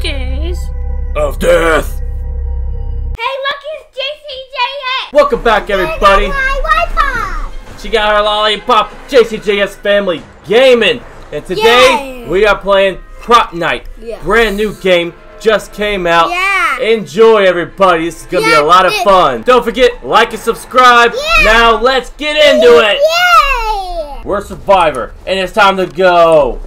cookies of death. Hey, look, it's JCJS. Welcome back, everybody. My Wi-Fi. She got her lollipop. JCJS Family Gaming, and today Yay. we are playing Propnight. Yeah. Brand new game just came out. Yeah. Enjoy, everybody. This is gonna be a lot of fun. Don't forget, like and subscribe. Yeah. Now let's get into it. Yay. We're Survivor, and it's time to go.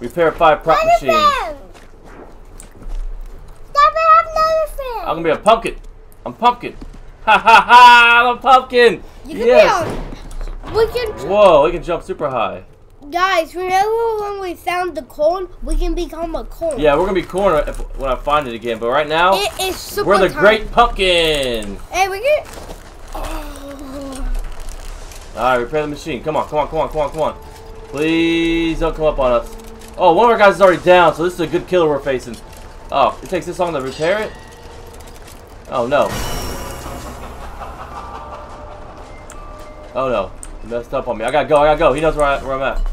Repair five prop Another machines. friend. Stop it, I'm another. I'm gonna be a pumpkin. I'm pumpkin. Ha ha ha! I'm a pumpkin. You can yes. be on. We can, Whoa, we can jump super high. guys. Remember when we found the corn? We can become a corn. Yeah, we're gonna be corn if, when I find it again. But right now, It is super. we're the. Great Pumpkin. Hey, we can. Oh. All right, repair the machine. Come on, come on, come on, come on, come on. Please don't come up on us. Oh, one of our guys is already down, so this is a good killer we're facing. Oh, it takes this long to repair it? Oh, no. Oh, no. He messed up on me. I gotta go, I gotta go. He knows where, I, where I'm at.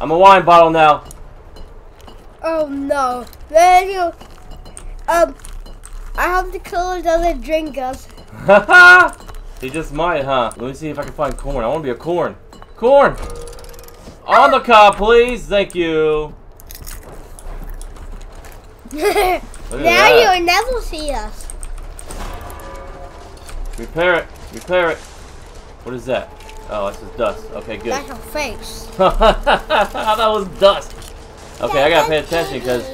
I'm a wine bottle now. Oh no. Then you. Um. I have to kill doesn't drink us. Haha! he just might, huh? Let me see if I can find corn. I want to be a corn. Corn! On the cob, please. Thank you. Now that. you'll never see us. Repair it. Repair it. What is that? Oh, that's just dust. Okay, good. That's your face. that was dust. Okay, I gotta pay attention because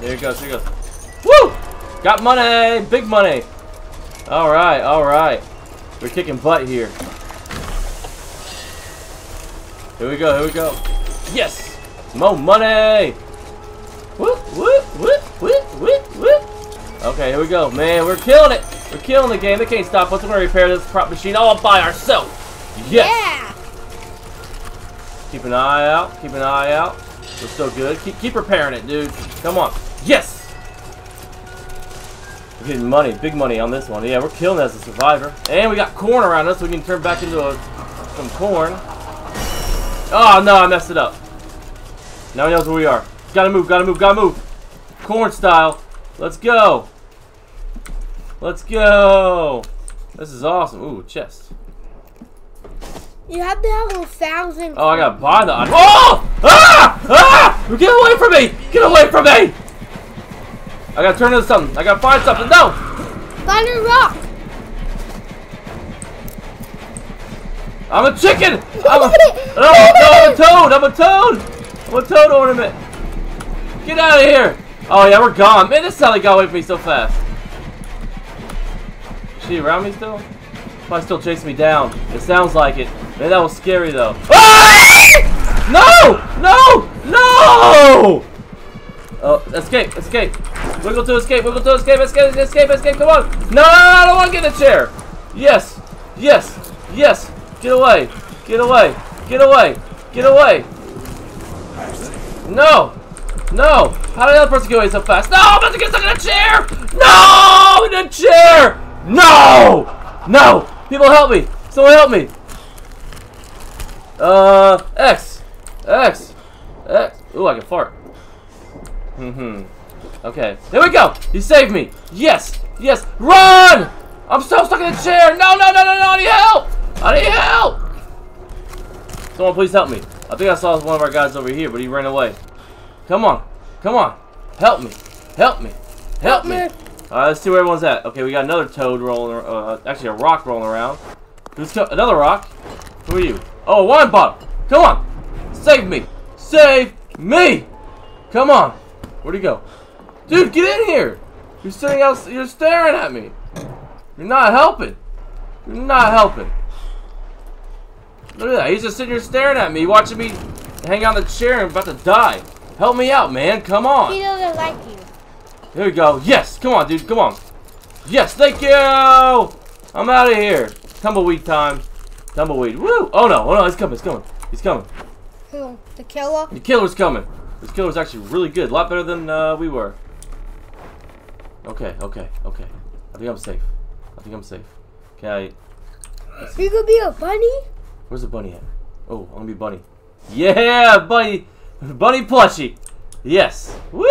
there it goes. There it goes. Woo! Got money. Big money. All right. All right. We're kicking butt here. Here we go. Here we go. Yes. More money. Okay, here we go. Man, we're killing it. We're killing the game. They can't stop us. We're gonna repair this prop machine all by ourselves. Yes. Yeah. Keep an eye out. Keep an eye out. We're still good. Keep keep repairing it, dude. Come on. Yes. We're getting money, big money on this one. Yeah, we're killing as a survivor. And we got corn around us, so we can turn back into a, some corn. Oh no, I messed it up. Now he knows where we are. Gotta move. Gotta move. Gotta move. Corn style. Let's go. Let's go. This is awesome. Ooh, chest. You have to have a thousand. Oh, I gotta buy the. Oh! Ah! Ah! Get away from me! Get away from me! I gotta turn into something. I gotta find something. No! Find a rock. I'm a chicken! I'm a. No, no, I'm a toad! I'm a toad! I'm a toad ornament! Get out of here! Oh, yeah, we're gone. Man, this Sally got away from me so fast. Is she around me still? Probably still chasing me down. It sounds like it. Man, that was scary, though. Ah! No! No! No! Oh, escape, escape. Wiggle to escape, wiggle to escape, escape, escape, escape, come on. No, no, no, I don't want to get in the chair. Yes, yes, yes. Get away, get away, get away, get away. No, no. How did the other person get away so fast? No, I'm about to get stuck in a chair. No, in a chair. No, no. People help me. Someone help me. Uh, X, X, X. Ooh, I can fart. Mm-hmm. Okay. There we go! You saved me! Yes! Yes! Run! I'm so stuck in the chair! No, no, no, no, no! I need help! I need help! Someone please help me. I think I saw one of our guys over here, but he ran away. Come on. Come on. Help me. Help me. Help me. Alright, let's see where everyone's at. Okay, we got another toad rolling, uh, actually a rock rolling around. Who's another rock? Who are you? Oh, a wine bottle. Come on. Save me. Save me. Come on. Where'd he go? Dude, get in here! You're sitting out, you're staring at me. You're not helping. You're not helping. Look at that, he's just sitting here staring at me, watching me hang on the chair and about to die. Help me out, man, come on. He doesn't like you. Here we go. Yes, come on, dude, come on. Yes, thank you! I'm out of here. Tumbleweed time. Tumbleweed. Woo! Oh no, oh no, he's coming, he's coming. He's coming. Who? The killer? The killer's coming. This killer's actually really good. A lot better than uh, we were. Okay, okay, okay. I think I'm safe. I think I'm safe. I... You could be a bunny? Where's the bunny at? Oh, I'm gonna be bunny. Yeah, bunny! Bunny plushie! Yes. Woo!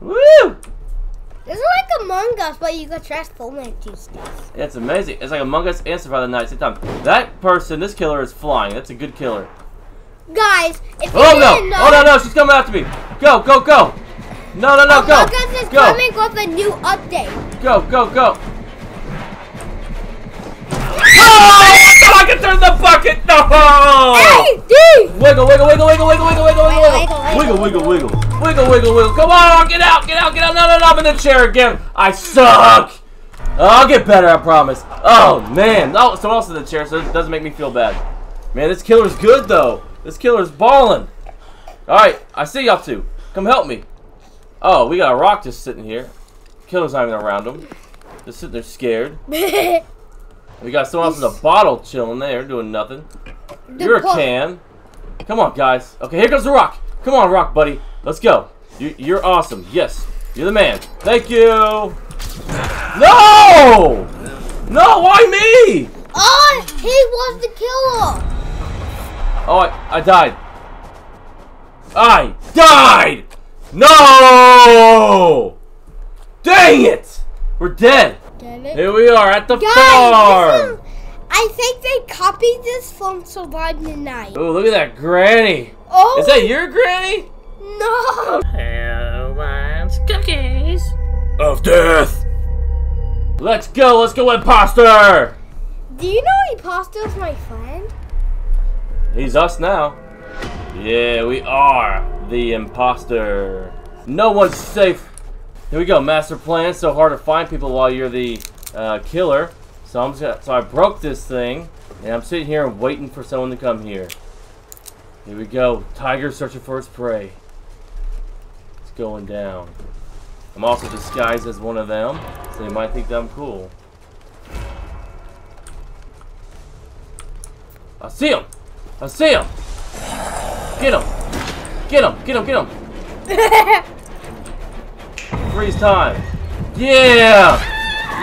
Woo! This is like Among Us, but you can transform into stuff. It's amazing. It's like Among Us and Survive the Night at the same time. That person, this killer is flying. That's a good killer. Guys, if oh, you Oh no! didn't know, Oh no no! She's coming after me. Go go go! No no no! Go Among Us is go coming with a new update. go go go! Oh! I thought turn the bucket. No! Hey, dude! Wiggle wiggle wiggle wiggle wiggle wiggle wiggle Wiggle, wiggle wiggle wiggle wiggle wiggle wiggle wiggle. Come on! Get out! Get out! Get out! No no no! I'm in the chair again. I suck. I'll get better. I promise. Oh man! Oh, someone else in the chair, so it doesn't make me feel bad. Man, this killer's good though. This killer's balling. All right, I see y'all two. Come help me. Oh, we got a rock just sitting here. Killer's not even around him. Just sitting there scared. We got someone else with a bottle chilling there, doing nothing. You're a can. Come on, guys. Okay, here comes the rock. Come on, rock, buddy. Let's go. You, you're awesome. Yes, you're the man. Thank you. No! No, why me? Oh, he was the killer. Oh, I, I died. I died! No! Dang it! We're dead. Get it? Here we are at the Guys, farm. I think they copied this from Survive the Night. Oh, look at that granny. Oh, Is that your granny? no! Who wants cookies? Of death. Let's go. Let's go, imposter. Do you know Imposter's my friend? He's us now. Yeah, we are the imposter. No one's safe. Here we go. Master plan. So hard to find people while you're the uh, killer. So I'm gonna, so I broke this thing, and I'm sitting here waiting for someone to come here. Here we go. Tiger searching for its prey. It's going down. I'm also disguised as one of them, so they might think that I'm cool. I see him. I see him. Get him. Get him. Get him. Get him. Freeze time. Yeah.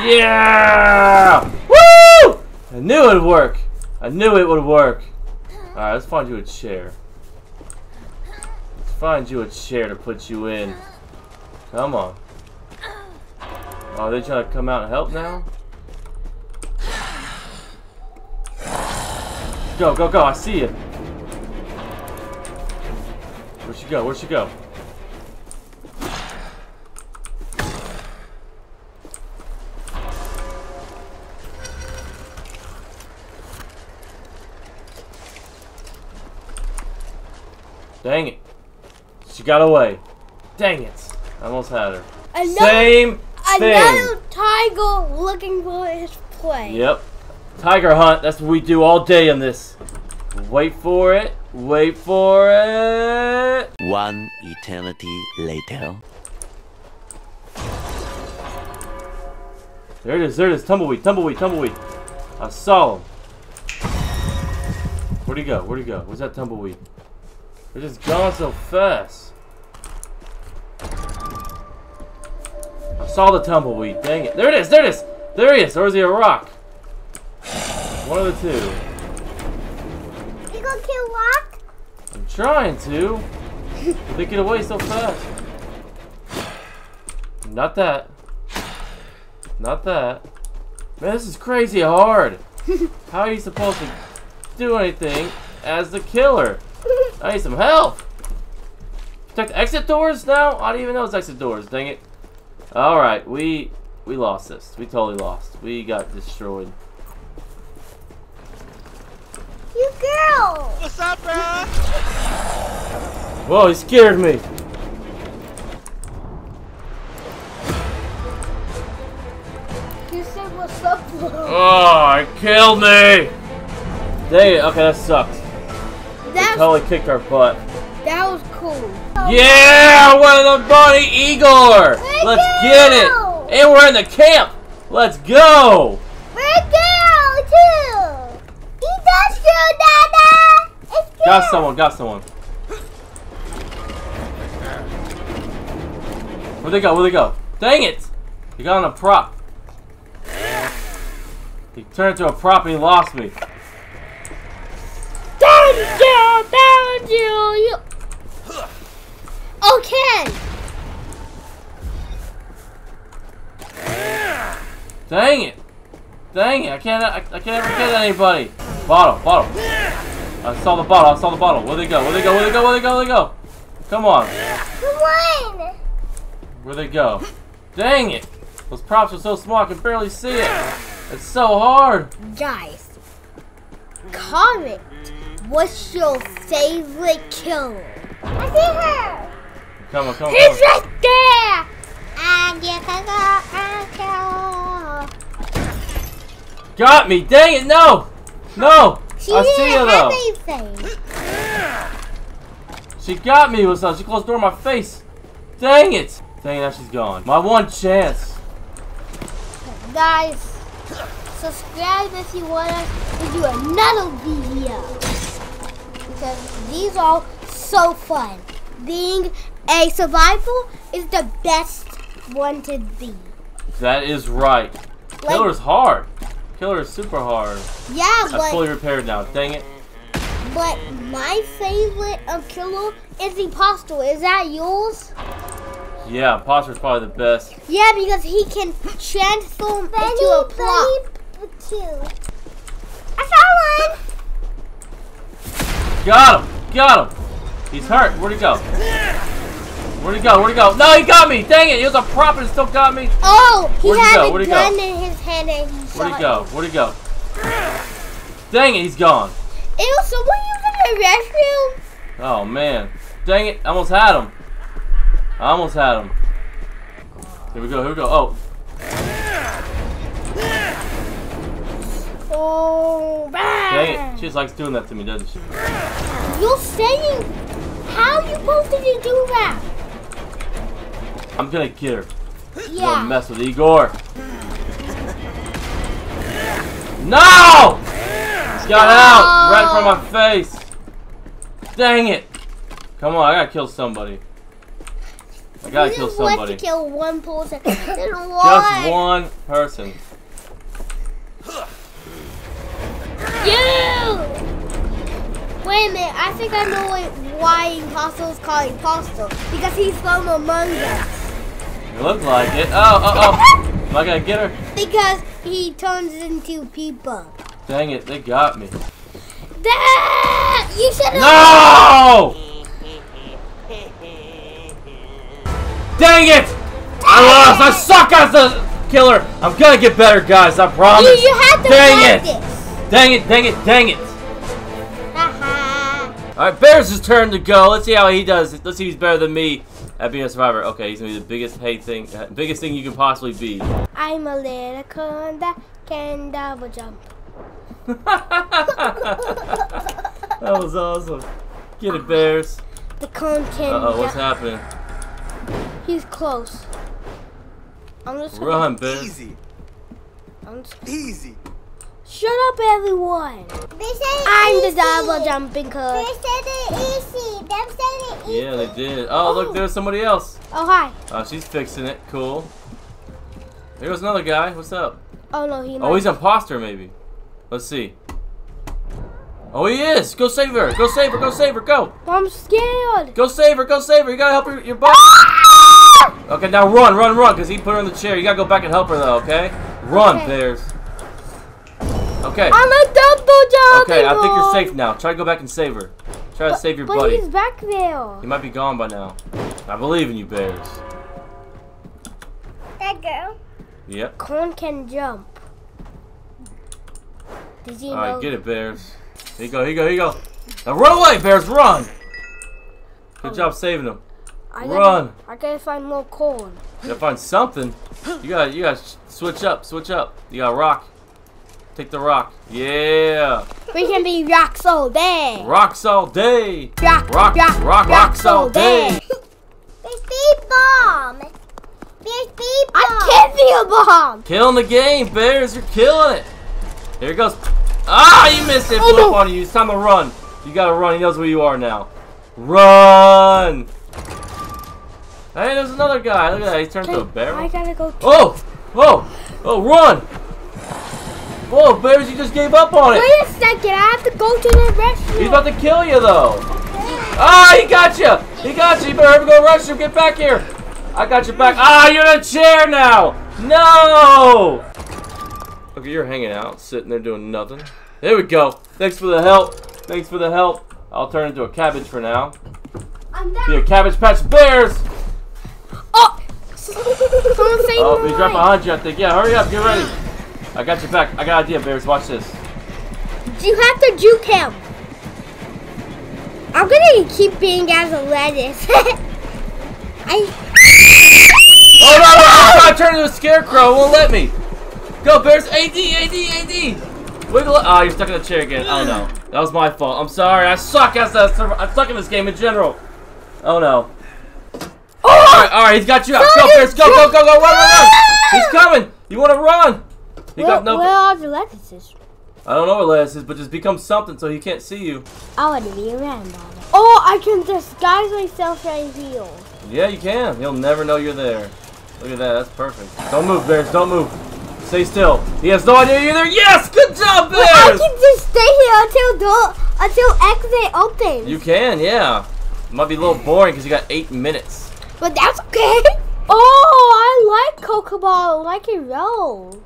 Yeah. Woo! I knew it would work. I knew it would work. Alright, let's find you a chair. Let's find you a chair to put you in. Come on. Oh, are they trying to come out and help now? Go, go, go. I see you. Where'd she go? Where'd she go? She got away. Dang it. I almost had her. Another, Same thing. another tiger looking for his prey. Yep. Tiger hunt. That's what we do all day in this. Wait for it. Wait for it. One eternity later. There it is. There it is. Tumbleweed. Tumbleweed. Tumbleweed. I saw him. Where'd he go? Where'd he go? Where's that tumbleweed? They're just gone so fast. I saw the tumbleweed. Dang it. There it is. There it is. There he is. Or is he a rock? One of the two. You gonna kill Rock? I'm trying to. They get away so fast. Not that. Not that. Man, this is crazy hard. How are you supposed to do anything as the killer? I need some help. Protect exit doors now? I didn't even know it's exit doors. Dang it. All right, we we lost this. We totally lost. We got destroyed. You girl! What's up, bro? Whoa, he scared me. You said what's up, bro? Oh, it killed me. Dang it. Okay, that sucks. That, Totally kicked our butt. that was cool. Yeah, we're the bunny Igor. Thank Let's get it. And we're in the camp. Let's go. We're girl too. He does you, Dada. It's girl. Got someone. Got someone. Where'd they go? Where'd they go? Dang it. He got on a prop. He turned into a prop and he lost me. Dang it. Dang it. I can't, I, I can't ever get anybody. Bottle, bottle. I saw the bottle, I saw the bottle. Where'd they go? Where'd they go? Where'd they go? Where'd they go? Where'd they go? Come on. Come on. Where'd they go? Dang it. Those props are so small I can barely see it. It's so hard. Guys, comment. What's your favorite killer? I see her. Come on, come on, He's come on. right there. And you can Got me. Dang it. No. No. She I see have though. anything. She got me with something. She closed the door in my face. Dang it. Dang it, now she's gone. My one chance. Guys, subscribe if you want us to do another video. Because these are so fun. Being a survival is the best one to be. That is right. Like- Killer's hard. Killer is super hard. Yeah, I'm but fully repaired now. Dang it. but my favorite of killer is imposter. Is that yours? Yeah, Imposter's probably the best. Yeah, because he can transform into a plot. I found one. Got him! Got him! He's hurt. Where'd he go? Where'd he go? Where'd he go? No, he got me! Dang it! He was a prop and still got me! Oh, he Where'd he had go? a Where'd he go? gun in his hand and he shot Where'd he go? Where'd he go? Dang it, he's gone. Ew, someone using the restroom? Oh, man. Dang it, I almost had him. I almost had him. Here we go, here we go. Oh, Oh, dang it. She just likes doing that to me, doesn't she? You're saying, how you supposed to do that? I'm gonna get her. Don't Yeah. mess with Igor. No! He's got out right in front of my face. Dang it! Come on, I gotta kill somebody. I gotta kill somebody. to kill one person. Just one person. You! Wait a minute, I think I know what, why Imposter is called Imposter. Because he's from Among Us. You look like it. Oh, oh, oh. Am I gonna get her? Because he turns into people. Dang it, they got me. That you should. No! Dang it! I lost. I suck as a killer. I'm gonna get better, guys. I promise. you had to Dang practice. Dang it! Dang it! Dang it! All right, Bears' turn to go. Let's see how he does. Let's see if he's better than me at being a survivor. Okay, he's gonna be the biggest hate thing, uh, biggest thing you can possibly be. I'm a little con that can double jump. that was awesome. Get it, Bears. The con can. Uh oh, what's happening? He's close. I'm just. gonna- Run, Bears. Easy, I'm just, easy. Shut up, everyone. I'm the double jumping cause. said it easy. Them said it easy. Yeah, they did. Oh, look, oh. there's somebody else. Oh hi. Oh, she's fixing it. Cool. Here goes another guy. What's up? Oh no, he. Oh, might- he's an imposter, maybe. Let's see. Oh, he is. Go save her. Go save her. Go save her. Go. I'm scared. Go save her. Go save her. You gotta help her. Your buddy. Ah! Okay, now run, run, run, because he put her in the chair. You gotta go back and help her, though, okay? Run, Okay. Bears. Okay. I'm a double jumping. Okay, I think you're safe now. Try to go back and save her. Try to save your but buddy. he's back there. He might be gone by now. I believe in you, Bears. That girl. Yep. Corn can jump. Did you know? Alright, get it, Bears. Here you go, here you go, here you go. Now run away, Bears, run! Good um, job saving him. I run. Gotta, I gotta find more corn. You gotta find something. You gotta, you gotta switch up, switch up. You gotta rock. Take the rock. Yeah. We can be rocks all day. Rocks all day. Rock, Rock, rock, rock, rocks all day. There's beep bomb. There's beep bomb. I can't be a bomb. Killing the game, Bears. You're killing it. Here it goes. Ah, you missed it. Oh, Blew up no. on you. It's time to run. You gotta run. He knows where you are now. Run. Hey, there's another guy. Look at that. He turned into a I barrel. gotta go. Too. Oh! Oh! Oh, run! Whoa, Bears, you just gave up on it. Wait a second. I have to go to the restroom. He's about to kill you, though. Ah, he got you. He got you. You better go rush him. Get back here. I got your back. Ah, you're in a chair now. No! Okay, you're hanging out, sitting there doing nothing. There we go. Thanks for the help. Thanks for the help. I'll turn into a cabbage for now. I'm Be a cabbage patch bears. Oh! Oh, he's right behind you, I think. Yeah, hurry up, get ready. I got your back. I got an idea, bears. Watch this. Do you have to juke him. I'm gonna keep being as a lettuce. I. Oh no, no, I'm trying to turn into a scarecrow. It won't let me. Go, bears. AD, AD, AD. Wiggle it. Oh, you're stuck in the chair again. Oh no. That was my fault. I'm sorry. I suck as a server. I suck in this game in general. Oh no. Alright, alright, he's got you out. Go, Bears, go, go, go, go, run, run, run! He's ah! coming! You wanna run? He Where, got no where are the lettuces? I don't know what Lettuce is, but just become something so he can't see you. I want to be all that. Oh, I can disguise myself right here. Yeah, you can. He'll never know you're there. Look at that, that's perfect. Don't move, Bears, don't move. Stay still. He has no idea you're there. Yes! Good job, But I can just stay here until door, until exit opens. You can, yeah. It Might be a little boring because you got eight minutes. But that's okay. Oh, I like Cocoa Ball. I like it roll.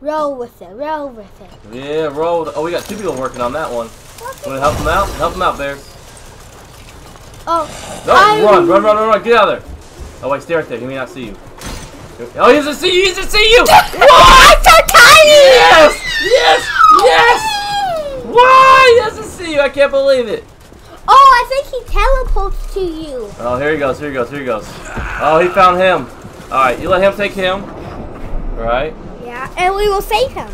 Roll with it. Roll with it. Yeah, roll. Oh, we got two people working on that one. Want to help them out? Help them out, Bears. Oh, No, I- run, run, run, run, run, get out of there. Oh, wait, stay right there. He may not see you. Oh, he doesn't see you, he doesn't see you! I'm so tiny. Yes! Yes! Yes! Why? He doesn't see you, I can't believe it. Oh, I think he teleports to you. Oh, here he goes, here he goes, here he goes. Oh, he found him. Alright, you let him take him. Alright. Yeah, and we will save him.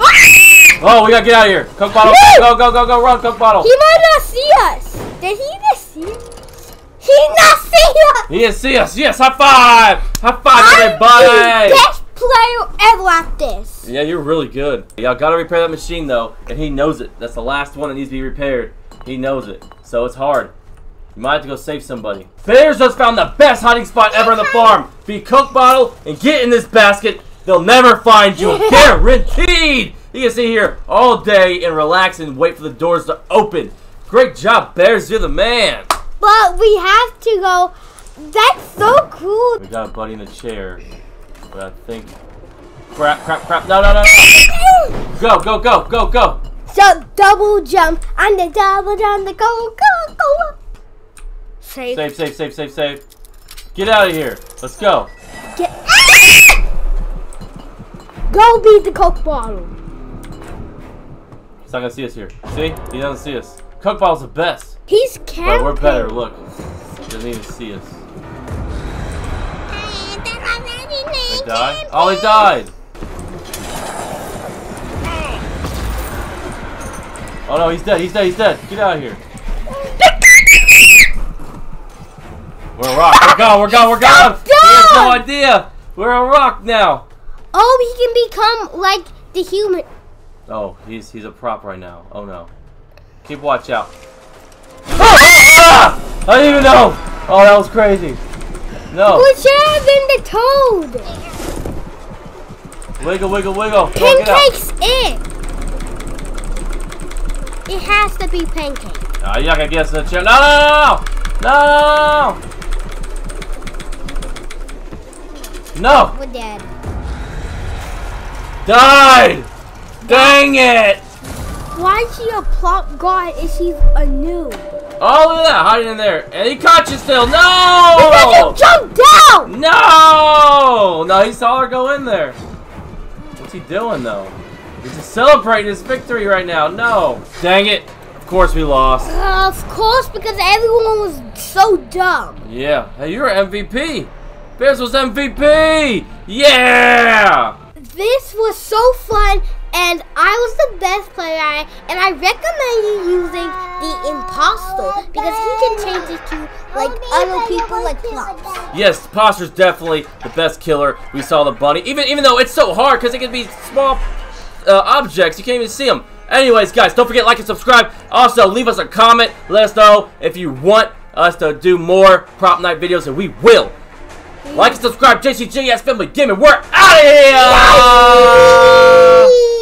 Ah! Oh, we gotta get out of here. Coke bottle. Go, go, go, go, run, Coke bottle. He might not see us. Did he just see us? He not see us. He didn't see us. Yes, high five! High five, everybody! best player ever at this. Yeah, you're really good. Y'all gotta repair that machine though, and he knows it. That's the last one that needs to be repaired. He knows it, so it's hard. You might have to go save somebody. Bears just found the best hiding spot ever on the farm. Be Coke bottle and get in this basket. They'll never find you, guaranteed. You can sit here all day and relax and wait for the doors to open. Great job, Bears. You're the man. But we have to go. That's so cool. We got a buddy in the chair, but I think. Crap! Crap! Crap! No! No! No! No! Go! Go! Go! Go! Go! So double jump and the double jump, the go go go. Save. Save, save, save, save, save. Get out of here. Let's go. Get. Ah! Go beat the Coke bottle. He's not gonna see us here. See? He doesn't see us. Coke bottle's the best. He's But we're better. Look. He doesn't even see us. He died? Oh, he died. Oh no, he's dead. He's dead. He's dead. Get out of here. We're a rock. We're gone. We're gone. We're gone. He has no idea. We're a rock now. Oh, he can become like the human. Oh, he's he's a prop right now. Oh no. Keep watch out. Ah! I didn't even know. Oh, that was crazy. No. We should have been the toad. Wiggle, wiggle, wiggle. On. Pancake's it. It has to be pancake. Ah, you're not gonna get us in the chair. No, no, no, no, no, no. No. We're dead. Died. Dang it. Why is she a plop god if she's a noob? Oh, look at that, hiding in there. And he caught you still. Because No. you jumped down! No! No, he saw her go in there. What's he doing though? He's just celebrating his victory right now. No. Dang it. Of course we lost. Uh, of course, because everyone was so dumb. Yeah. Hey, you're MVP. Bears was MVP. Yeah. This was so fun, and I was the best player, and I recommend you using the imposter because he can change it to like other people like props. Yes, Poster's definitely the best killer. We saw the bunny. Even even though it's so hard because it can be small uh, objects, you can't even see them. Anyways, guys, don't forget like and subscribe. Also, leave us a comment. Let us know if you want us to do more Propnight videos, and we will. Like and subscribe, JCJS Family Gaming. We're out of here.